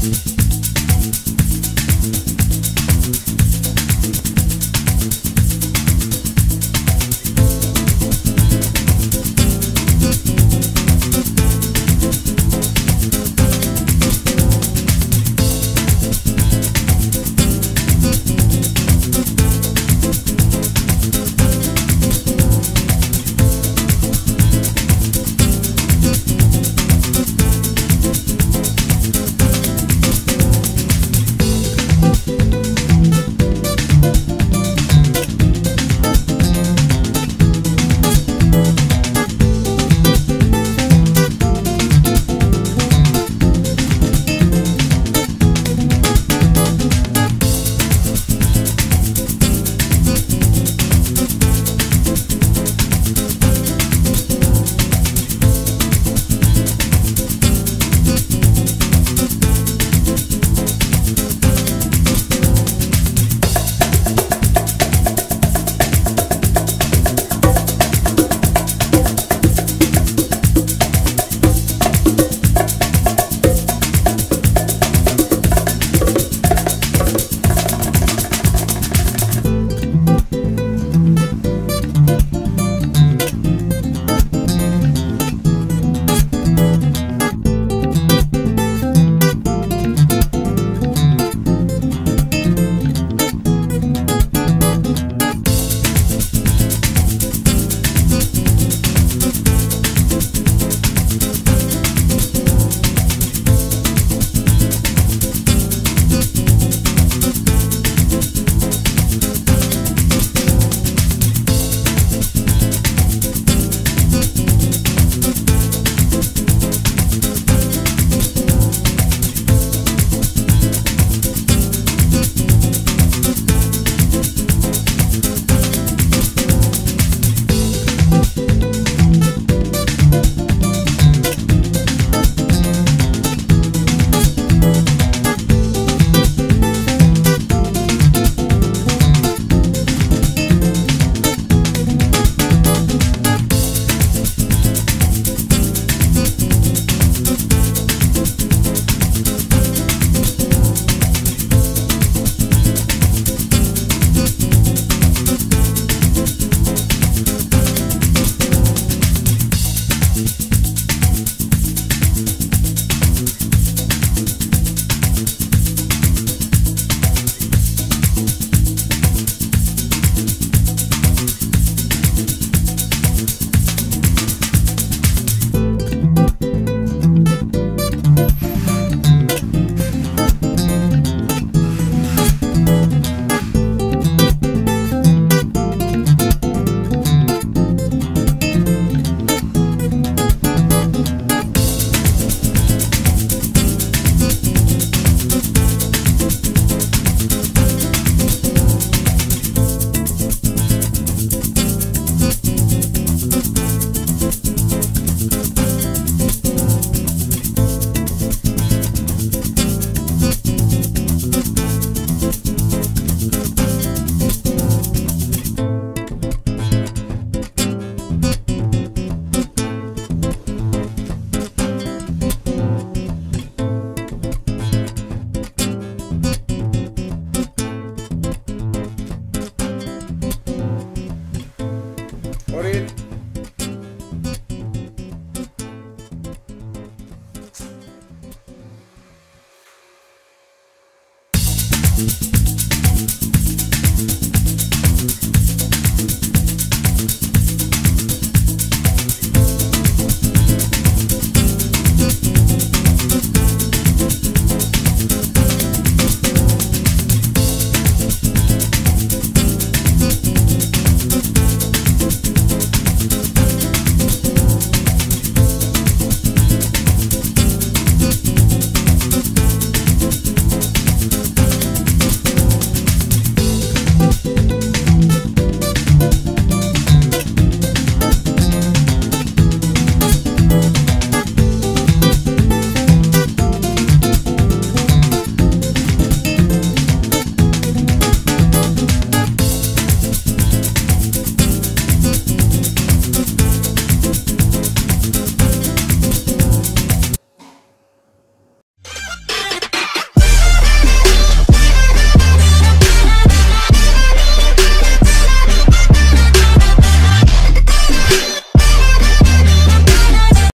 Mm-hmm.